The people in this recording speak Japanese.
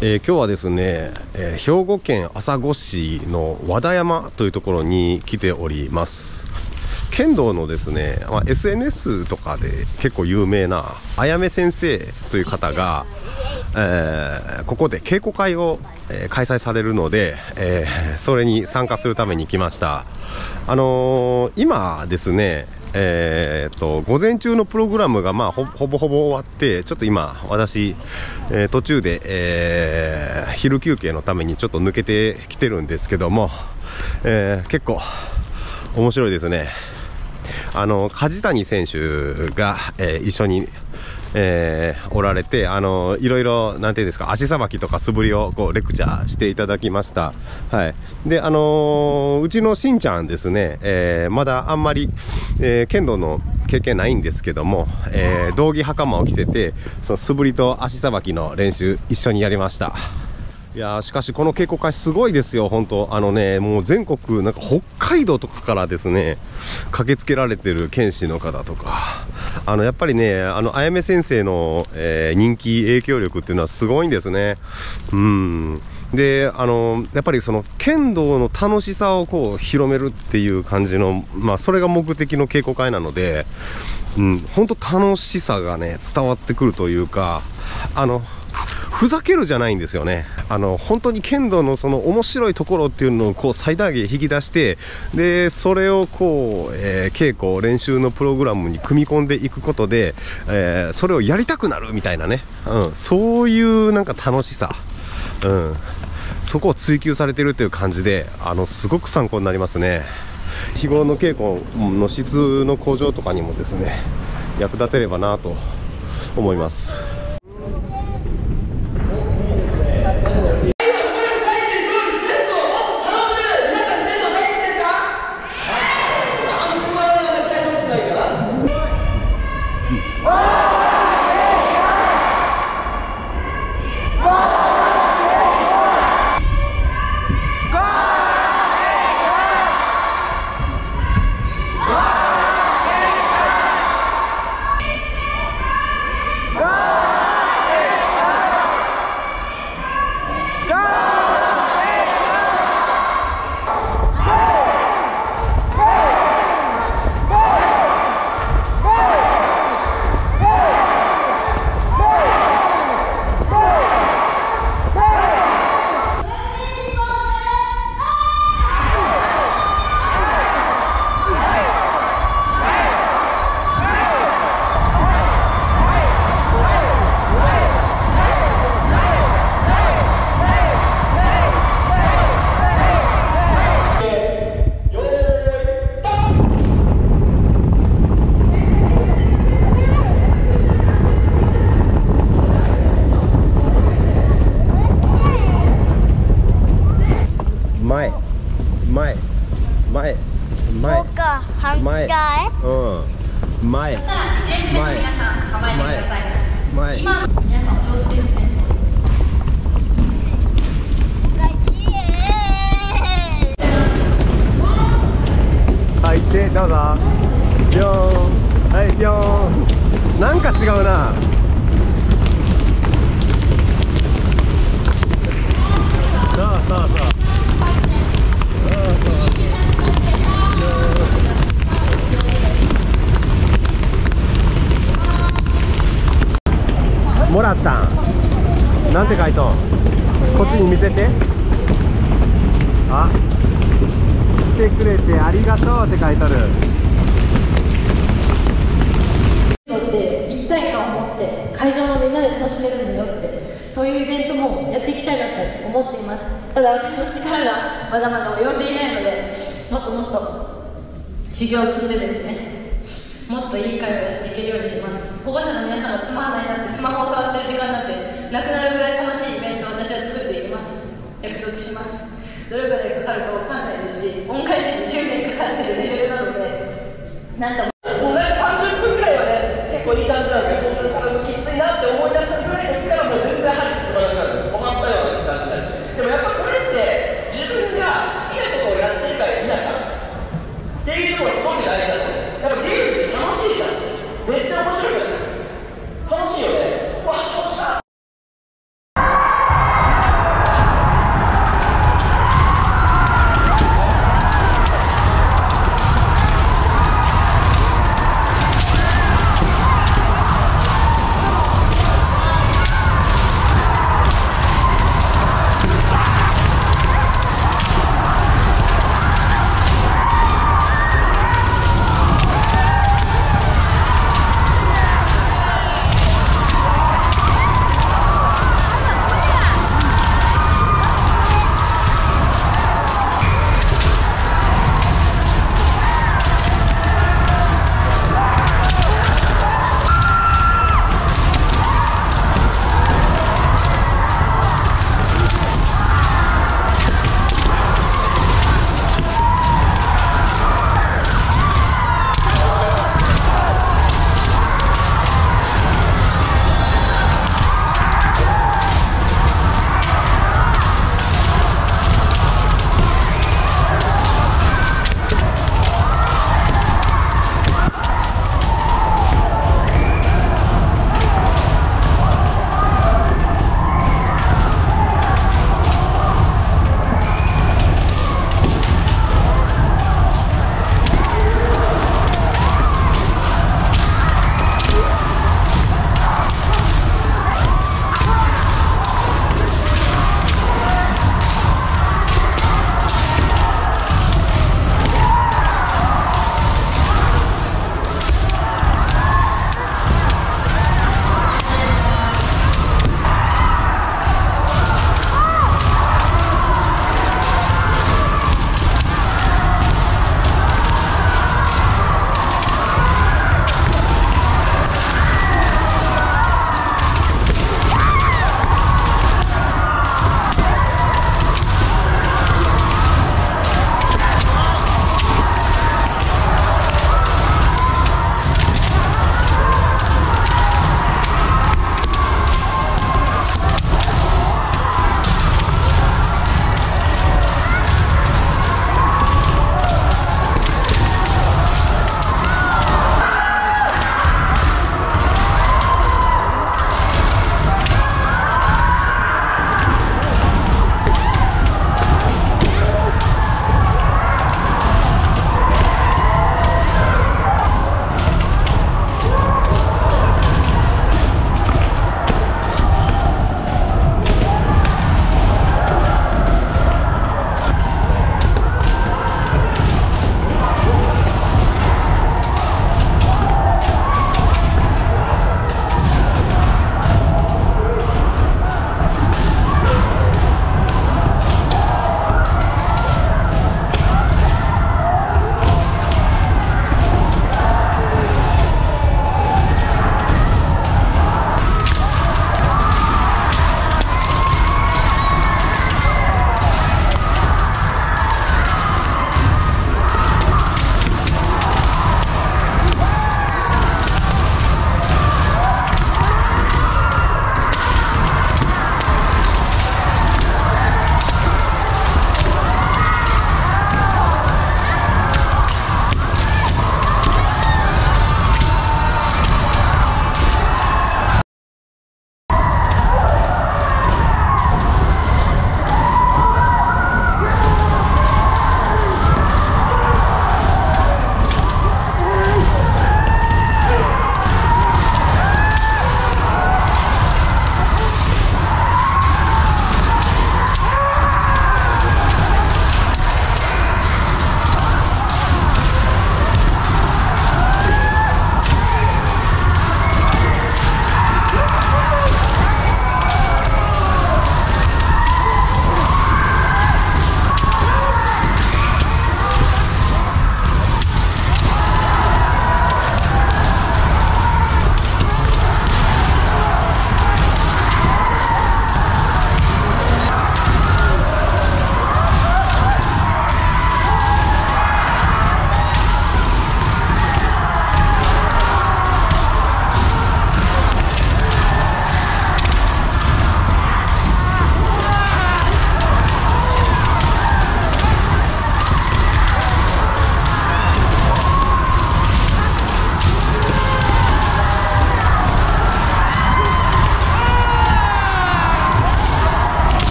えー、今日はですね、えー、兵庫県朝来市の和田山というところに来ております。剣道のですね、まあ、SNS とかで結構有名なあやめ先生という方が、えー、ここで稽古会を、えー、開催されるので、えー、それに参加するために来ましたあの今ですねえーと、午前中のプログラムが、まあ、ほぼほぼ終わってちょっと今、私、えー、途中で、えー、昼休憩のためにちょっと抜けてきてるんですけども、えー、結構面白いですね。あの梶谷選手が、えー、一緒に、えー、おられて、あのいろいろ、なんていうんですか、足さばきとか素振りをこうレクチャーしていただきました。はい。で、あのー、うちのしんちゃんですね、えー、まだあんまり、えー、剣道の経験ないんですけども、えー、道着袴を着せて、その素振りと足さばきの練習一緒にやりました。いやしかしこの稽古会すごいですよ、本当あのね、もう全国、なんか北海道とかからですね、駆けつけられてる剣士の方とか、あの、やっぱりね、あの、あやめ先生の、えー、人気影響力っていうのはすごいんですね。うん。で、あの、やっぱりその、剣道の楽しさをこう、広めるっていう感じの、まあ、それが目的の稽古会なので、うん、本当楽しさがね、伝わってくるというか、あの、ふざけるじゃないんですよね。あの、本当に剣道のその面白いところっていうのをこう最大限引き出して、で、それをこう、えー、稽古、練習のプログラムに組み込んでいくことで、えー、それをやりたくなるみたいなね。うん、そういうなんか楽しさ。うん。そこを追求されてるという感じで、あの、すごく参考になりますね。日頃の稽古の質の向上とかにもですね、役立てればなと思います。皆さん上手ですねはいてどうぞ。ぴょんはいぴょんなんか違うな。そうそうそうらったん？なんて書いとんこっちに見せて。あ？来てくれてありがとうって書いとる。って一体感を持って会場のみんなで楽しめるんだよってそういうイベントもやっていきたいなと思っています。ただ私の力がまだまだ及んでいないのでもっともっと修行を積んでですねもっといい会をやっていけるようにします。保護者の皆さんがつまらないなってスマホを触ってる時間なんてなくなるぐらい楽しいイベントを私は作っていきます。約束します。どれぐらいかかるかわかんないですし恩返しに10年かかってるレベルなのでなんか